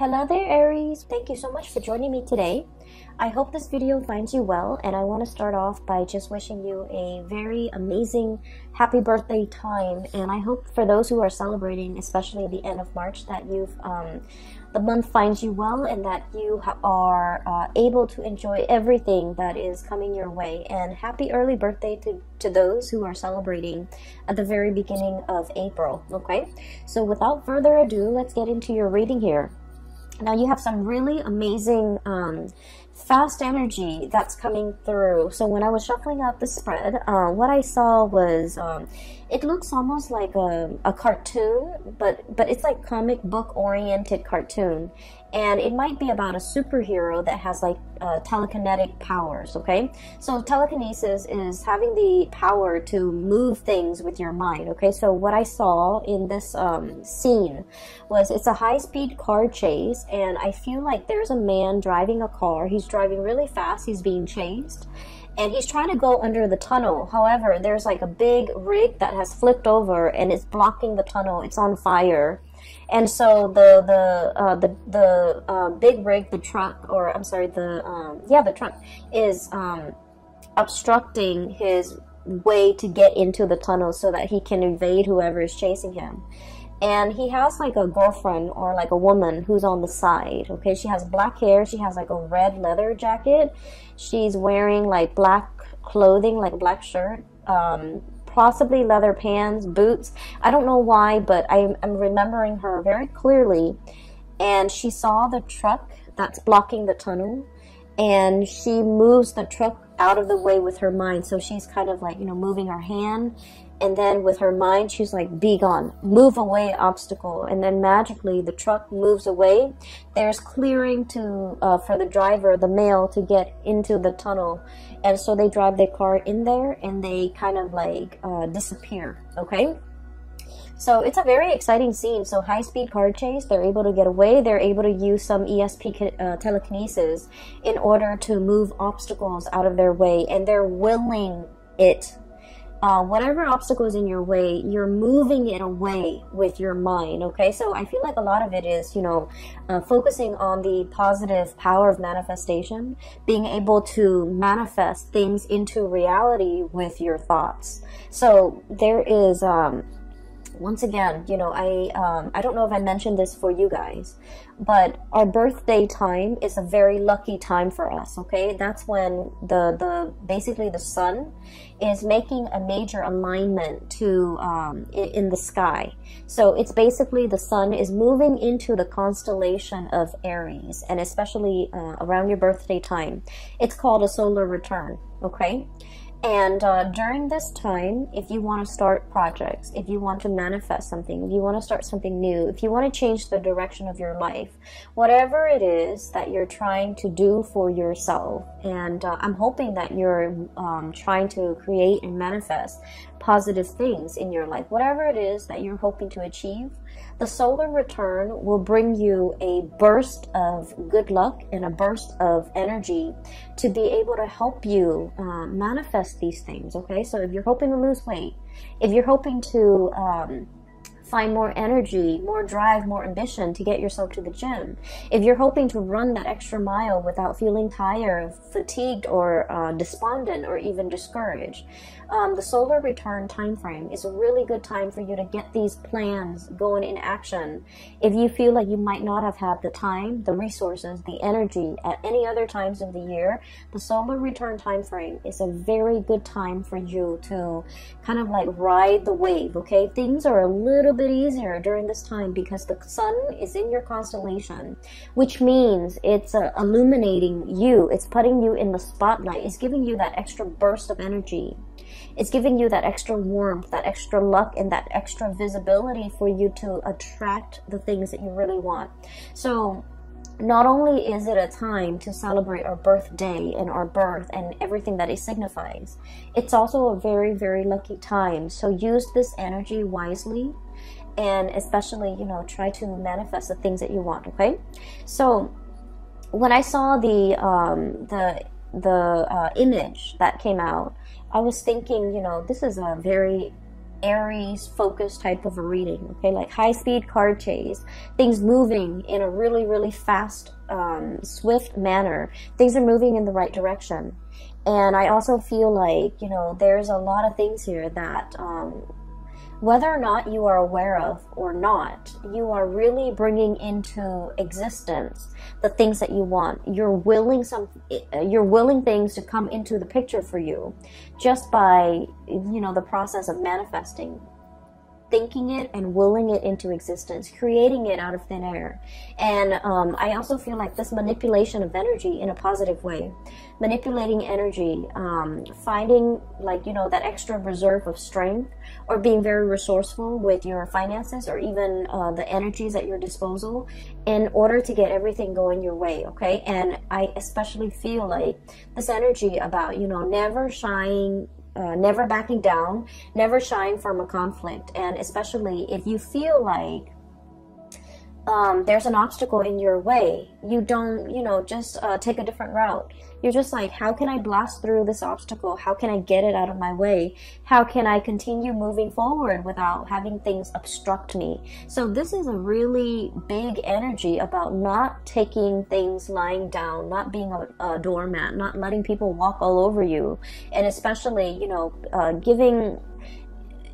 Hello there Aries! Thank you so much for joining me today. I hope this video finds you well and I want to start off by just wishing you a very amazing happy birthday time and I hope for those who are celebrating especially the end of March that you've um, the month finds you well and that you are uh, able to enjoy everything that is coming your way and happy early birthday to, to those who are celebrating at the very beginning of April okay so without further ado let's get into your reading here now you have some really amazing um, fast energy that's coming through. So when I was shuffling out the spread, uh, what I saw was um, it looks almost like a, a cartoon, but but it's like comic book oriented cartoon, and it might be about a superhero that has like uh, telekinetic powers. Okay, so telekinesis is having the power to move things with your mind. Okay, so what I saw in this um, scene was it's a high speed car chase, and I feel like there's a man driving a car. He's driving really fast. He's being chased and he's trying to go under the tunnel. However, there's like a big rig that has flipped over and it's blocking the tunnel. It's on fire. And so the the uh, the the uh, big rig, the truck, or I'm sorry, the um, yeah, the truck is um, obstructing his way to get into the tunnel so that he can evade whoever is chasing him. And he has like a girlfriend or like a woman who's on the side okay? She has black hair she has like a red leather jacket. She's wearing like black clothing like a black shirt um, possibly leather pants boots. I don't know why but I'm, I'm remembering her very clearly. And she saw the truck that's blocking the tunnel and she moves the truck out of the way with her mind. So she's kind of like you know moving her hand and then with her mind she's like be gone. Move away obstacle. And then magically the truck moves away. There's clearing to uh, for the driver the male to get into the tunnel. And so they drive their car in there and they kind of like uh, disappear okay? So it's a very exciting scene. So high speed car chase, they're able to get away. They're able to use some ESP uh, telekinesis in order to move obstacles out of their way, and they're willing it uh, whatever obstacle is in your way, you're moving it away with your mind. Okay, so I feel like a lot of it is, you know, uh, focusing on the positive power of manifestation, being able to manifest things into reality with your thoughts. So there is, um, once again, you know, I um, I don't know if I mentioned this for you guys, but our birthday time is a very lucky time for us. Okay, that's when the the basically the sun is making a major alignment to um, in the sky. So it's basically the sun is moving into the constellation of Aries, and especially uh, around your birthday time, it's called a solar return. Okay. And uh, during this time, if you want to start projects, if you want to manifest something, if you want to start something new, if you want to change the direction of your life, whatever it is that you're trying to do for yourself, and uh, I'm hoping that you're um, trying to create and manifest positive things in your life, whatever it is that you're hoping to achieve, the solar return will bring you a burst of good luck and a burst of energy to be able to help you uh, manifest these things. Okay, so if you're hoping to lose weight, if you're hoping to um, find more energy, more drive, more ambition to get yourself to the gym. If you're hoping to run that extra mile without feeling tired, fatigued, or uh, despondent, or even discouraged, um, the solar return time frame is a really good time for you to get these plans going in action. If you feel like you might not have had the time, the resources, the energy at any other times of the year, the solar return time frame is a very good time for you to kind of like ride the wave. Okay, things are a little bit easier during this time because the sun is in your constellation, which means it's uh, illuminating you. It's putting you in the spotlight. It's giving you that extra burst of energy. It's giving you that extra warmth, that extra luck, and that extra visibility for you to attract the things that you really want. So, not only is it a time to celebrate our birthday and our birth and everything that it signifies, it's also a very, very lucky time. So use this energy wisely and especially, you know, try to manifest the things that you want, okay? So when I saw the um, the the uh, image that came out, I was thinking, you know, this is a very Aries focused type of a reading, okay? Like high speed card chase, things moving in a really, really fast, um, swift manner. Things are moving in the right direction. And I also feel like, you know, there's a lot of things here that, um, whether or not you are aware of or not, you are really bringing into existence the things that you want. You're willing some, you're willing things to come into the picture for you just by, you know, the process of manifesting thinking it and willing it into existence, creating it out of thin air. And um, I also feel like this manipulation of energy in a positive way, manipulating energy, um, finding like, you know, that extra reserve of strength or being very resourceful with your finances or even uh, the energies at your disposal in order to get everything going your way. Okay. And I especially feel like this energy about, you know, never shying uh, never backing down, never shying from a conflict, and especially if you feel like um, there's an obstacle in your way, you don't, you know, just uh, take a different route. You're just like, how can I blast through this obstacle? How can I get it out of my way? How can I continue moving forward without having things obstruct me? So this is a really big energy about not taking things lying down, not being a, a doormat, not letting people walk all over you, and especially, you know, uh, giving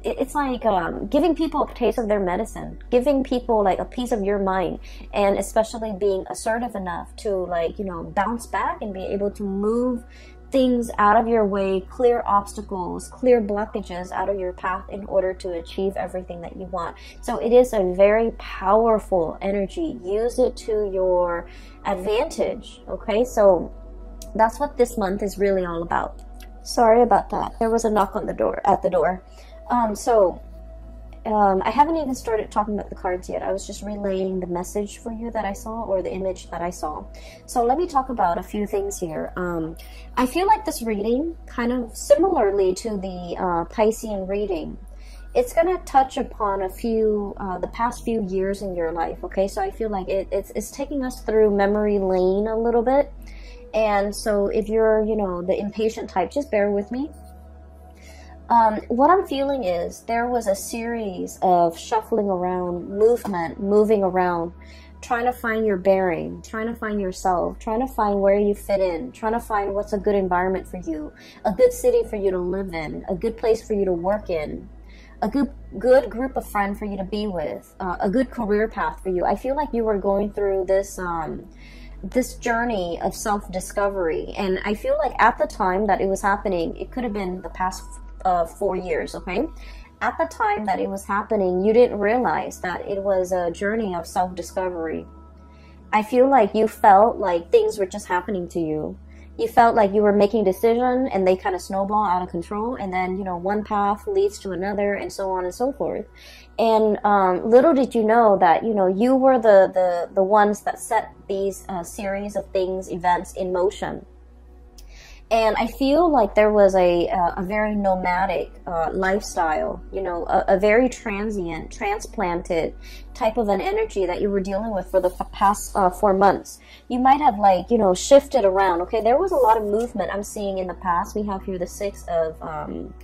it's like um, giving people a taste of their medicine, giving people like a piece of your mind, and especially being assertive enough to like you know bounce back and be able to move things out of your way, clear obstacles, clear blockages out of your path in order to achieve everything that you want. So it is a very powerful energy. Use it to your advantage. Okay, so that's what this month is really all about. Sorry about that. There was a knock on the door at the door. Um, so um, I haven't even started talking about the cards yet. I was just relaying the message for you that I saw or the image that I saw. So let me talk about a few things here. Um, I feel like this reading, kind of similarly to the uh, Piscean reading, it's going to touch upon a few, uh, the past few years in your life. Okay, so I feel like it, it's, it's taking us through memory lane a little bit. And so if you're, you know, the impatient type, just bear with me um, what I'm feeling is there was a series of shuffling around, movement, moving around, trying to find your bearing, trying to find yourself, trying to find where you fit in, trying to find what's a good environment for you, a good city for you to live in, a good place for you to work in, a good good group of friends for you to be with, uh, a good career path for you. I feel like you were going through this um, this journey of self discovery, and I feel like at the time that it was happening, it could have been the past uh, four years, okay? At the time that it was happening, you didn't realize that it was a journey of self discovery. I feel like you felt like things were just happening to you. You felt like you were making decisions and they kind of snowball out of control, and then you know one path leads to another, and so on and so forth. And um, little did you know that you know you were the the the ones that set these uh, series of things, events in motion and I feel like there was a uh, a very nomadic uh, lifestyle, you know, a, a, very transient, transplanted type of an energy that you were dealing with for the past uh, four months. You might have like you know shifted around. Okay, there was a lot of movement I'm seeing in the past. We have here the six of um,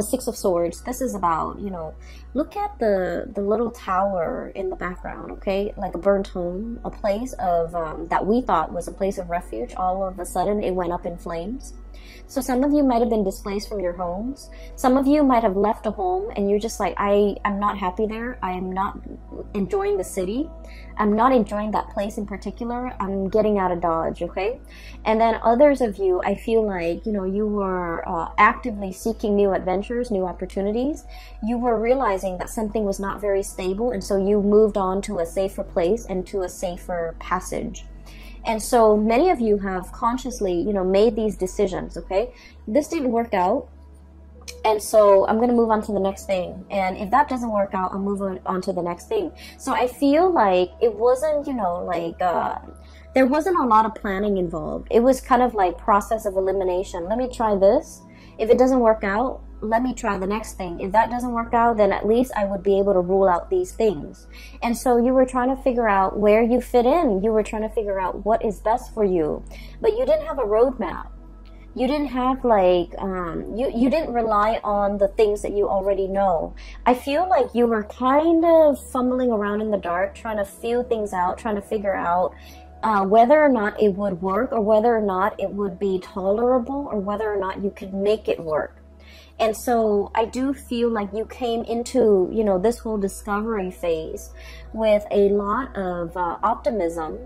the six of swords. This is about you know, look at the the little tower in the background. Okay, like a burnt home, a place of um, that we thought was a place of refuge. All of a sudden, it went up in flames so some of you might have been displaced from your homes. Some of you might have left a home and you're just like, I, I'm not happy there. I am not enjoying the city. I'm not enjoying that place in particular. I'm getting out of Dodge, okay? And then others of you, I feel like, you know, you were uh, actively seeking new adventures, new opportunities. You were realizing that something was not very stable and so you moved on to a safer place and to a safer passage. And so many of you have consciously, you know, made these decisions, okay? This didn't work out. And so I'm going to move on to the next thing. And if that doesn't work out, I'll move on to the next thing. So I feel like it wasn't, you know, like, uh, there wasn't a lot of planning involved. It was kind of like process of elimination. Let me try this. If it doesn't work out, let me try the next thing. If that doesn't work out, then at least I would be able to rule out these things. And so you were trying to figure out where you fit in. You were trying to figure out what is best for you. But you didn't have a roadmap. you didn't have like um, you you didn't rely on the things that you already know. I feel like you were kind of fumbling around in the dark, trying to feel things out, trying to figure out uh, whether or not it would work, or whether or not it would be tolerable, or whether or not you could make it work. And so I do feel like you came into, you know, this whole discovery phase with a lot of uh, optimism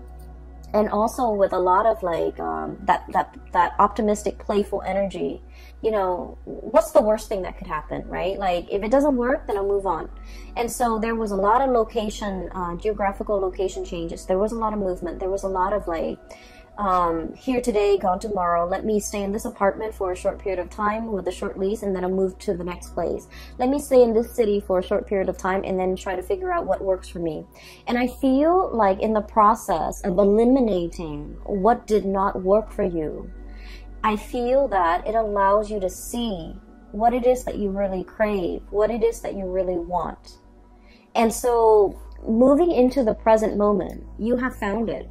and also with a lot of like um, that that that optimistic playful energy you know what's the worst thing that could happen right like if it doesn't work then i'll move on and so there was a lot of location uh, geographical location changes there was a lot of movement there was a lot of like um, here today, gone tomorrow. Let me stay in this apartment for a short period of time with a short lease, and then I'll move to the next place. Let me stay in this city for a short period of time, and then try to figure out what works for me. And I feel like in the process of eliminating what did not work for you, I feel that it allows you to see what it is that you really crave, what it is that you really want. And so, moving into the present moment, you have found it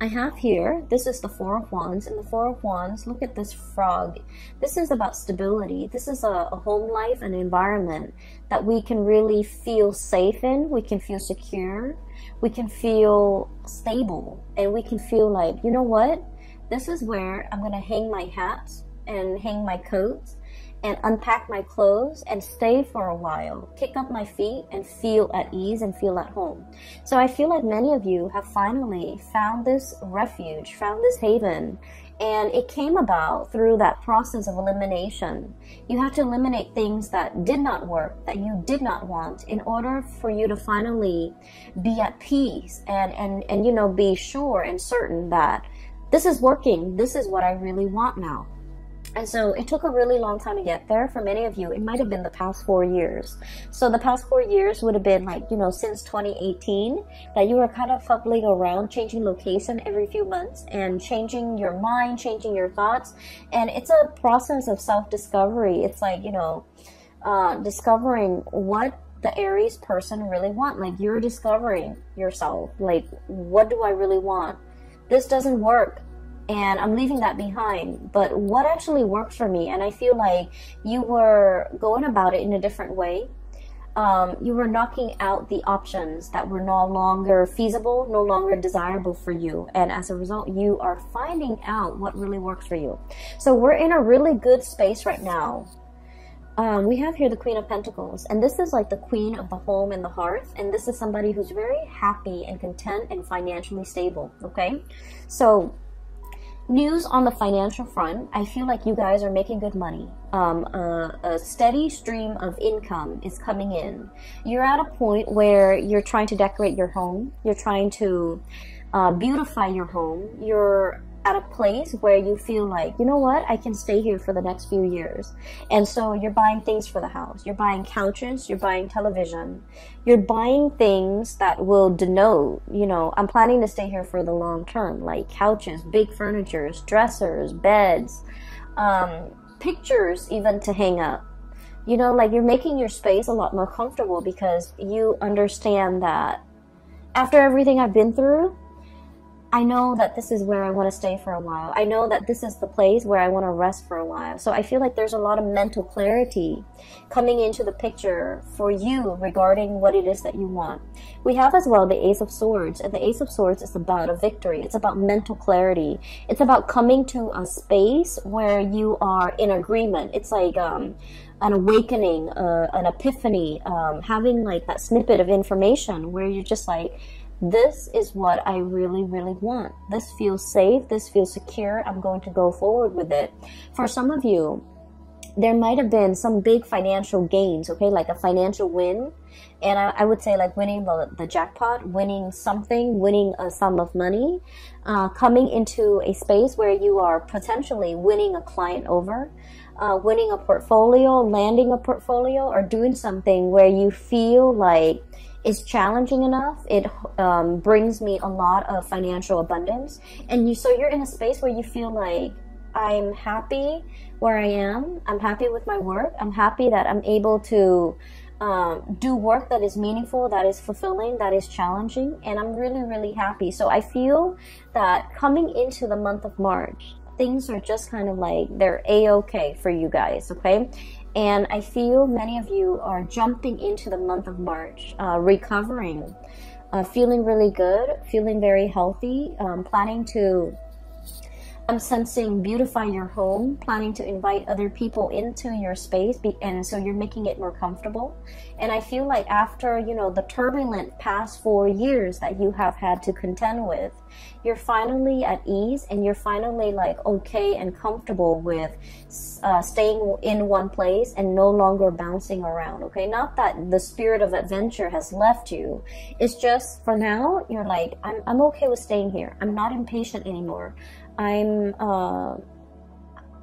I have here, this is the Four of Wands, and the Four of Wands, look at this frog. This is about stability. This is a, a, home life, an environment that we can really feel safe in. We can feel secure. We can feel stable. And we can feel like, you know what? This is where I'm going to hang my hats and hang my coats and unpack my clothes and stay for a while, kick up my feet and feel at ease and feel at home. So I feel like many of you have finally found this refuge, found this haven, and it came about through that process of elimination. You have to eliminate things that did not work, that you did not want, in order for you to finally be at peace and, and, and you know, be sure and certain that this is working. This is what I really want now. And so it took a really long time to get there. For many of you, it might have been the past four years. So the past four years would have been like, you know, since 2018 that you were kind of fumbling around, changing location every few months and changing your mind, changing your thoughts. And it's a process of self discovery. It's like, you know, uh, discovering what the Aries person really want. Like you're discovering yourself. Like, what do I really want? This doesn't work and I'm leaving that behind. But what actually worked for me, and I feel like you were going about it in a different way. Um, you were knocking out the options that were no longer feasible, no longer desirable for you. And as a result, you are finding out what really works for you. So we're in a really good space right now. Um, we have here the Queen of Pentacles, and this is like the queen of the home and the hearth, and this is somebody who's very happy and content and financially stable. Okay, so news on the financial front, I feel like you guys are making good money. Um, a, a, steady stream of income is coming in. You're at a point where you're trying to decorate your home. You're trying to uh, beautify your home. You're at a place where you feel like, you know what, I can stay here for the next few years. And so you're buying things for the house. You're buying couches, you're buying television. You're buying things that will denote, you know, I'm planning to stay here for the long term, like couches, big furnitures, dressers, beds, um, pictures even to hang up. You know, like you're making your space a lot more comfortable because you understand that after everything I've been through, I know that this is where I want to stay for a while. I know that this is the place where I want to rest for a while. So I feel like there's a lot of mental clarity coming into the picture for you regarding what it is that you want. We have as well the Ace of Swords, and the Ace of Swords is about a victory. It's about mental clarity. It's about coming to a space where you are in agreement. It's like um, an awakening, uh, an epiphany, um, having like that snippet of information where you're just like, this is what I really, really want. This feels safe. This feels secure. I'm going to go forward with it. For some of you, there might have been some big financial gains, okay, like a financial win. And I, I would say like winning the, the jackpot, winning something, winning a sum of money, uh, coming into a space where you are potentially winning a client over, uh, winning a portfolio, landing a portfolio, or doing something where you feel like is challenging enough. It um, brings me a lot of financial abundance, and you so you're in a space where you feel like I'm happy where I am. I'm happy with my work. I'm happy that I'm able to um, do work that is meaningful, that is fulfilling, that is challenging, and I'm really, really happy. So I feel that coming into the month of March, things are just kind of like they're a-okay for you guys okay and i feel many of you are jumping into the month of march uh, recovering uh, feeling really good feeling very healthy um, planning to I'm sensing beautify your home, planning to invite other people into your space, and so you're making it more comfortable. And I feel like after, you know, the turbulent past four years that you have had to contend with, you're finally at ease and you're finally like okay and comfortable with uh, staying in one place and no longer bouncing around. Okay. Not that the spirit of adventure has left you. It's just for now, you're like, I'm, I'm okay with staying here. I'm not impatient anymore. I'm uh,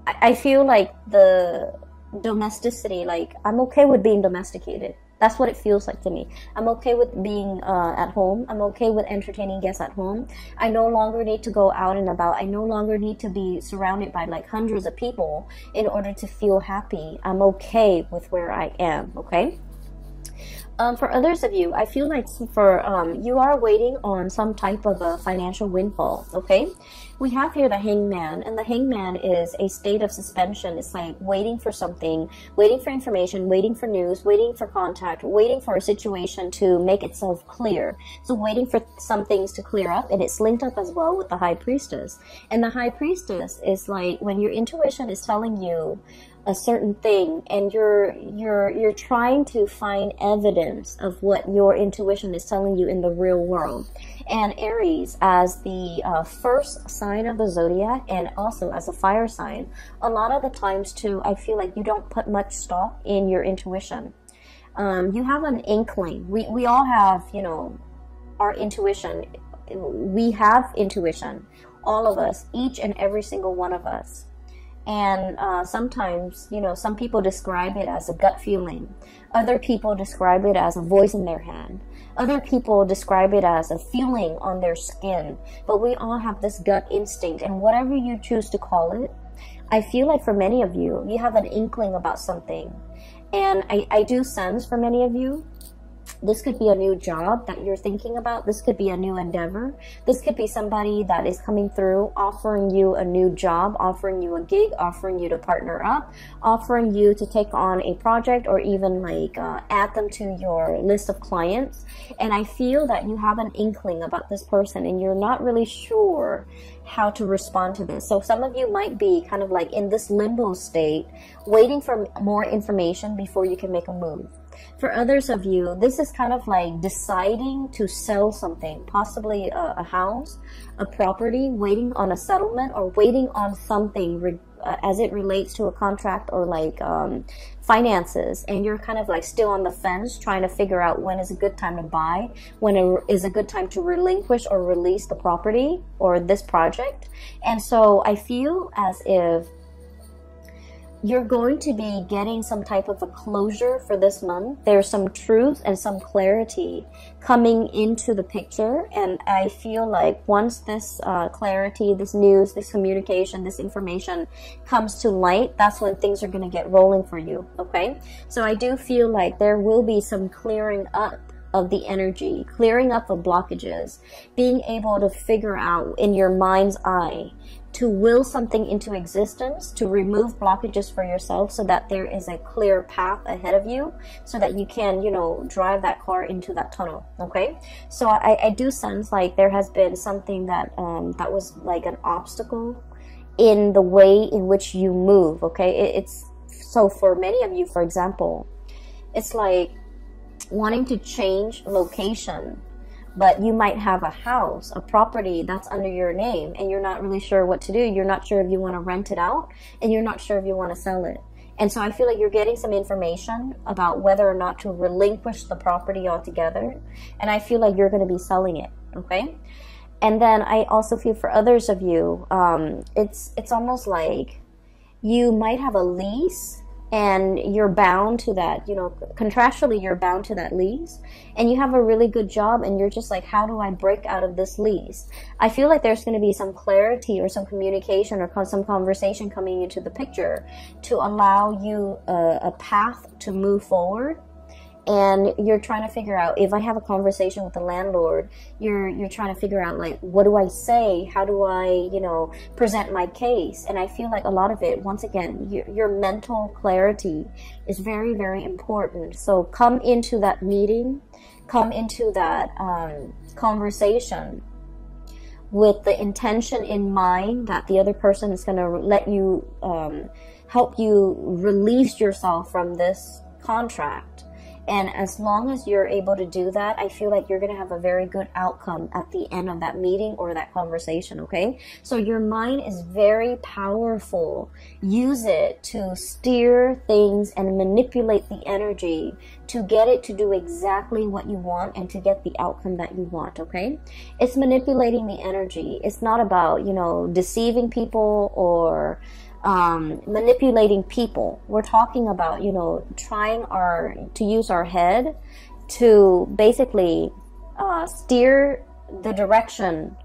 I feel like the domesticity, like I'm okay with being domesticated. That's what it feels like to me. I'm okay with being uh, at home. I'm okay with entertaining guests at home. I no longer need to go out and about. I no longer need to be surrounded by like hundreds of people in order to feel happy. I'm okay with where I am. Okay. Um, for others of you, I feel like for um, you are waiting on some type of a financial windfall. Okay, we have here the hangman, and the hangman is a state of suspension. It's like waiting for something, waiting for information, waiting for news, waiting for contact, waiting for a situation to make itself clear. So waiting for some things to clear up, and it's linked up as well with the high priestess. And the high priestess is like when your intuition is telling you a certain thing and you're you're you're trying to find evidence of what your intuition is telling you in the real world and aries as the uh, first sign of the zodiac and also as a fire sign a lot of the times too i feel like you don't put much stock in your intuition. Um, you have an inkling. We, we all have you know our intuition. We have intuition. All of us each and every single one of us. And uh, sometimes, you know, some people describe it as a gut feeling. Other people describe it as a voice in their head. Other people describe it as a feeling on their skin. But we all have this gut instinct, and whatever you choose to call it, I feel like for many of you, you have an inkling about something. And I, I do sense for many of you this could be a new job that you're thinking about. This could be a new endeavor. This could be somebody that is coming through offering you a new job, offering you a gig, offering you to partner up, offering you to take on a project or even like uh, add them to your list of clients. And I feel that you have an inkling about this person and you're not really sure how to respond to this. So some of you might be kind of like in this limbo state, waiting for more information before you can make a move. For others of you, this is kind of like deciding to sell something, possibly a, a house, a property, waiting on a settlement, or waiting on something re- uh, as it relates to a contract or like um, finances. And you're kind of like still on the fence, trying to figure out when is a good time to buy, when a good time to relinquish or release the property or this project. And so I feel as if you're going to be getting some type of a closure for this month. There's some truth and some clarity coming into the picture. And I feel like once this uh, clarity, this news, this communication, this information comes to light, that's when things are going to get rolling for you. Okay. So I do feel like there will be some clearing up of the energy, clearing up of blockages, being able to figure out in your mind's eye to will something into existence, to remove blockages for yourself so that there is a clear path ahead of you so that you can, you know, drive that car into that tunnel. Okay. So I, I do sense like there has been something that, um, that was like an obstacle in the way in which you move. Okay. It, it's so for many of you, for example, it's like wanting to change location but you might have a house, a property that's under your name, and you're not really sure what to do. You're not sure if you want to rent it out, and you're not sure if you want to sell it. And so I feel like you're getting some information about whether or not to relinquish the property altogether. And I feel like you're going to be selling it. Okay. And then I also feel for others of you, um, it's, it's almost like you might have a lease and you're bound to that, you know, contractually you're bound to that lease and you have a really good job and you're just like, how do I break out of this lease? I feel like there's going to be some clarity or some communication or some conversation coming into the picture to allow you a, a path to move forward and you're trying to figure out if I have a conversation with the landlord, you're you're trying to figure out like what do I say? How do I, you know, present my case? And I feel like a lot of it once again, your, your mental clarity is very very important. So come into that meeting, come into that um, conversation with the intention in mind that the other person is going to let you um, help you release yourself from this contract and as long as you're able to do that, I feel like you're going to have a very good outcome at the end of that meeting or that conversation. Okay. So your mind is very powerful. Use it to steer things and manipulate the energy to get it to do exactly what you want and to get the outcome that you want. Okay. It's manipulating the energy. It's not about, you know, deceiving people or, um, manipulating people. We're talking about, you know, trying our, to use our head to basically uh, steer the direction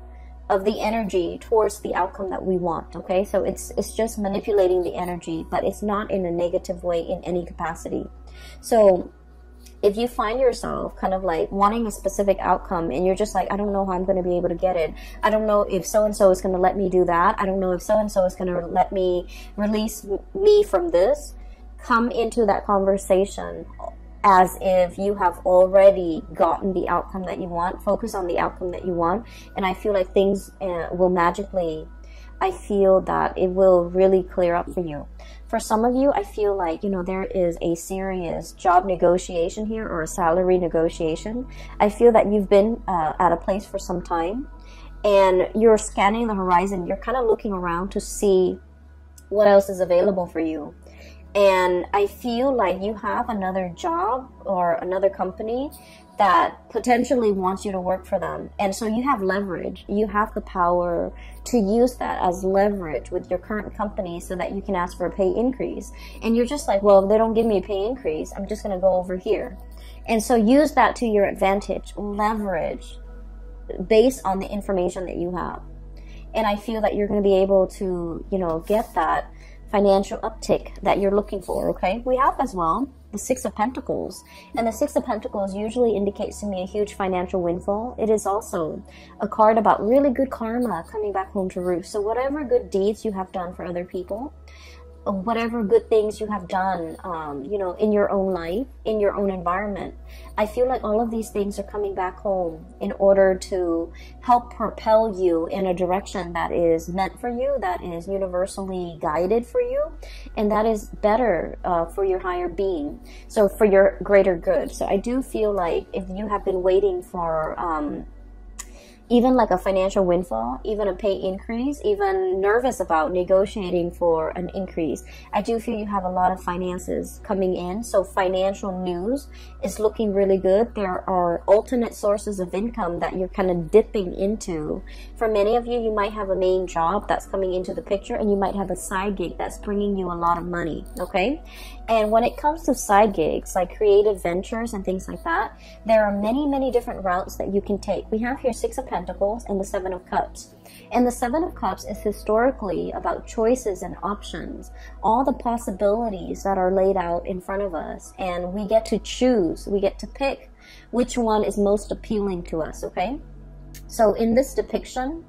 of the energy towards the outcome that we want. Okay, so it's it's just manipulating the energy, but it's not in a negative way in any capacity. So if you find yourself kind of like wanting a specific outcome and you're just like, I don't know how I'm going to be able to get it. I don't know if so and so is going to let me do that. I don't know if so and so is going to let me release me from this. Come into that conversation as if you have already gotten the outcome that you want. Focus on the outcome that you want. And I feel like things uh, will magically, I feel that it will really clear up for you for some of you, I feel like, you know, there is a serious job negotiation here or a salary negotiation. I feel that you've been uh, at a place for some time and you're scanning the horizon. You're kind of looking around to see what else is available for you. And I feel like you have another job or another company that potentially wants you to work for them. And so you have leverage. You have the power to use that as leverage with your current company so that you can ask for a pay increase. And you're just like, well, if they don't give me a pay increase, I'm just going to go over here. And so use that to your advantage. Leverage based on the information that you have. And I feel that you're going to be able to, you know, get that financial uptick that you're looking for, okay? We have as well the Six of Pentacles. And the Six of Pentacles usually indicates to me a huge financial windfall. It is also a card about really good karma coming back home to roost. So whatever good deeds you have done for other people, whatever good things you have done, um, you know, in your own life, in your own environment. I feel like all of these things are coming back home in order to help propel you in a direction that is meant for you, that is universally guided for you, and that is better uh, for your higher being. So for your greater good. So I do feel like if you have been waiting for, um, even like a financial windfall, even a pay increase, even nervous about negotiating for an increase. I do feel you have a lot of finances coming in. So financial news is looking really good. There are alternate sources of income that you're kind of dipping into. For many of you, you might have a main job that's coming into the picture and you might have a side gig that's bringing you a lot of money. Okay. And when it comes to side gigs, like creative ventures and things like that, there are many, many different routes that you can take. We have here Six of and the Seven of Cups. And the Seven of Cups is historically about choices and options, all the possibilities that are laid out in front of us. And we get to choose, we get to pick which one is most appealing to us, okay? So in this depiction,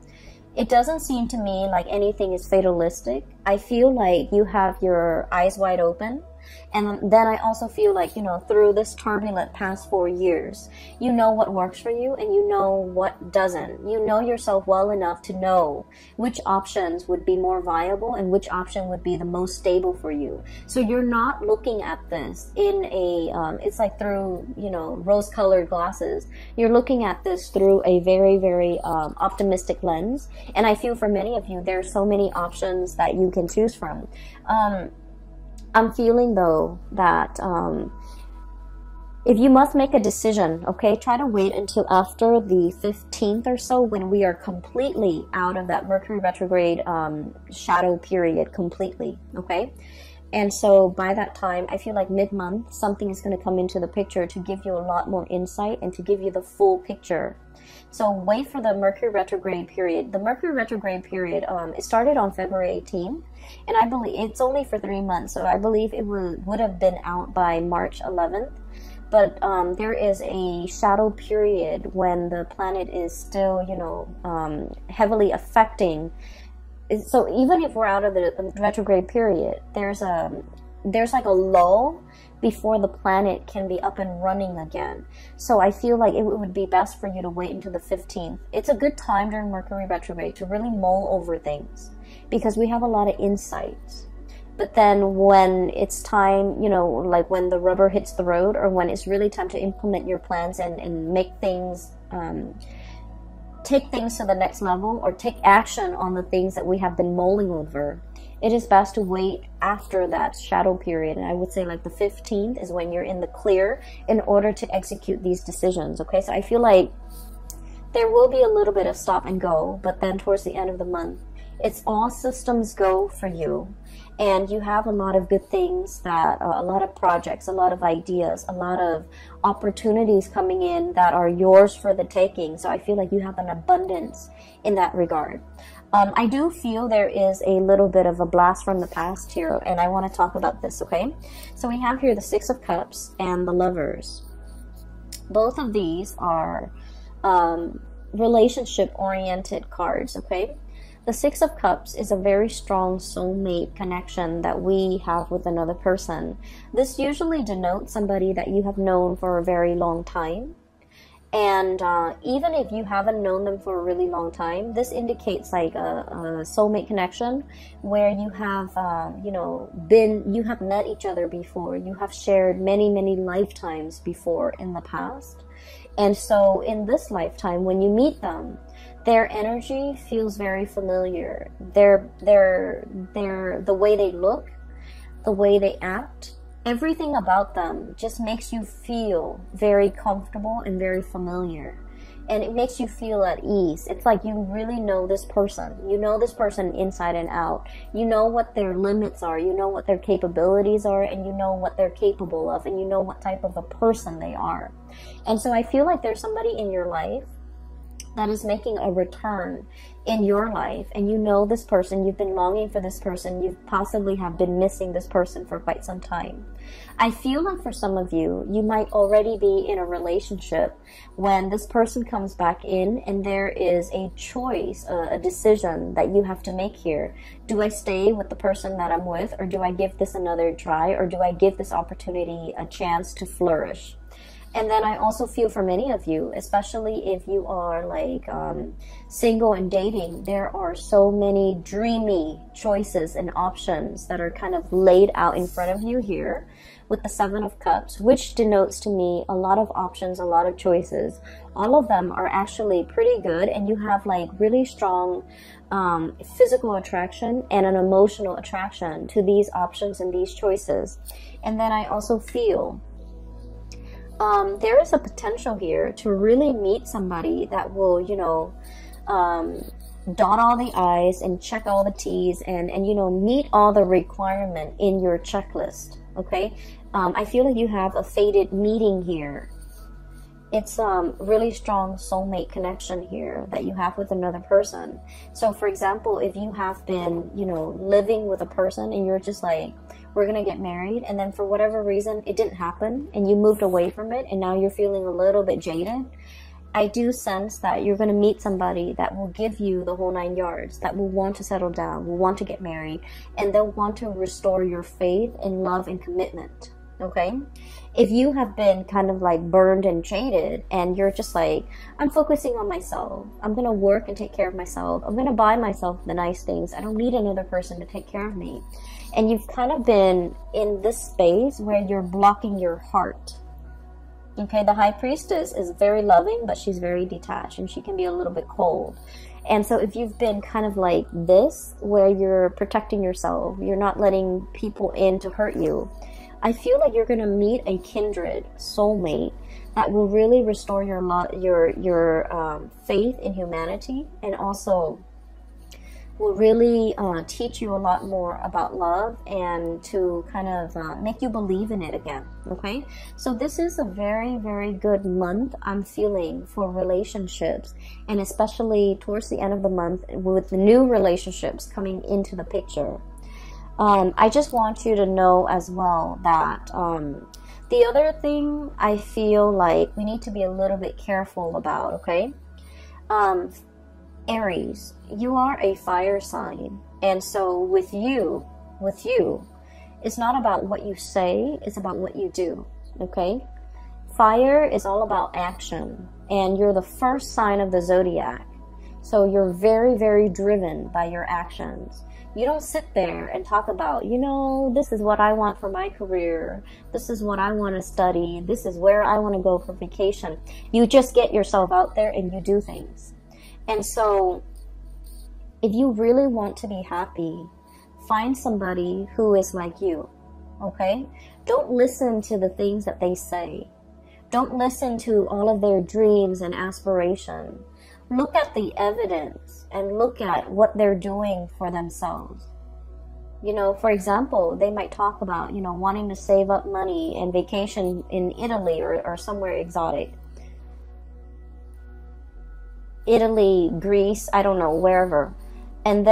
it doesn't seem to me like anything is fatalistic. I feel like you have your eyes wide open and then I also feel like, you know, through this turbulent past four years, you know what works for you and you know what doesn't. You know yourself well enough to know which options would be more viable and which option would be the most stable for you. So you're not looking at this in a, um, it's like through, you know, rose colored glasses. You're looking at this through a very, very um, optimistic lens. And I feel for many of you, there are so many options that you can choose from. Um, I'm feeling though that um, if you must make a decision, okay, try to wait until after the 15th or so when we are completely out of that Mercury retrograde um, shadow period completely, okay? And so by that time, I feel like mid month, something is going to come into the picture to give you a lot more insight and to give you the full picture so wait for the Mercury retrograde period. The Mercury retrograde period, um, it started on February 18th, and I believe it's only for three months. So I believe it would would have been out by March 11th. but um, there is a shadow period when the planet is still, you know, um, heavily affecting. So even if we're out of the retrograde period, there's a there's like a lull before the planet can be up and running again. So I feel like it would be best for you to wait until the 15th. It's a good time during Mercury retrograde to really mull over things because we have a lot of insights. But then when it's time, you know, like when the rubber hits the road or when it's really time to implement your plans and, and make things, um, take things to the next level or take action on the things that we have been mulling over, it is best to wait after that shadow period. And I would say like the 15th is when you're in the clear in order to execute these decisions. Okay. So I feel like there will be a little bit of stop and go, but then towards the end of the month, it's all systems go for you and you have a lot of good things that uh, a lot of projects a lot of ideas a lot of opportunities coming in that are yours for the taking so i feel like you have an abundance in that regard um, i do feel there is a little bit of a blast from the past here and i want to talk about this okay so we have here the six of cups and the lovers both of these are um, relationship oriented cards okay the Six of Cups is a very strong soulmate connection that we have with another person. This usually denotes somebody that you have known for a very long time. And uh, even if you haven't known them for a really long time, this indicates like a, a soulmate connection where you have, uh, you know, been, you have met each other before. You have shared many, many lifetimes before in the past. And so in this lifetime, when you meet them, their energy feels very familiar. Their their their the way they look, the way they act, everything about them just makes you feel very comfortable and very familiar. And it makes you feel at ease. It's like you really know this person. You know this person inside and out. You know what their limits are. You know what their capabilities are. And you know what they're capable of. And you know what type of a person they are. And so I feel like there's somebody in your life that is making a return in your life. And you know this person you've been longing for this person you possibly have been missing this person for quite some time. I feel like for some of you you might already be in a relationship when this person comes back in and there is a choice a, a decision that you have to make here. Do i stay with the person that i'm with or do i give this another try or do i give this opportunity a chance to flourish and then I also feel for many of you, especially if you are like um, single and dating, there are so many dreamy choices and options that are kind of laid out in front of you here with the Seven of Cups, which denotes to me a lot of options, a lot of choices. All of them are actually pretty good, and you have like really strong um, physical attraction and an emotional attraction to these options and these choices. And then I also feel um, there is a potential here to really meet somebody that will, you know, um, dot all the I's and check all the T's and, and, you know, meet all the requirement in your checklist. Okay. Um, I feel like you have a fated meeting here. It's um really strong soulmate connection here that you have with another person. So, for example, if you have been, you know, living with a person and you're just like, we're going to get married and then for whatever reason it didn't happen and you moved away from it and now you're feeling a little bit jaded I do sense that you're going to meet somebody that will give you the whole nine yards, that will want to settle down, will want to get married, and they'll want to restore your faith in love and commitment. Okay? If you have been kind of like burned and jaded and you're just like, I'm focusing on myself, I'm going to work and take care of myself, I'm going to buy myself the nice things, I don't need another person to take care of me and you've kind of been in this space where you're blocking your heart. Okay, the high priestess is very loving, but she's very detached and she can be a little bit cold. And so, if you've been kind of like this, where you're protecting yourself, you're not letting people in to hurt you, I feel like you're going to meet a kindred soulmate that will really restore your your your um, faith in humanity and also will really uh, teach you a lot more about love and to kind of uh, make you believe in it again. Okay, so this is a very, very good month I'm feeling for relationships, and especially towards the end of the month with the new relationships coming into the picture. Um, I just want you to know as well that um, The other thing I feel like we need to be a little bit careful about, okay? Um, Aries, you are a fire sign. And so with you, with you, it's not about what you say, it's about what you do, okay? Fire is all about action, and you're the first sign of the zodiac. So you're very, very driven by your actions. You don't sit there and talk about, you know, this is what I want for my career. This is what I want to study. This is where I want to go for vacation. You just get yourself out there and you do things. And so, if you really want to be happy, find somebody who is like you. Okay? Don't listen to the things that they say. Don't listen to all of their dreams and aspirations look at the evidence and look at what they're doing for themselves. You know, for example, they might talk about, you know, wanting to save up money and vacation in Italy or, or somewhere exotic. Italy, Greece, I don't know, wherever. And then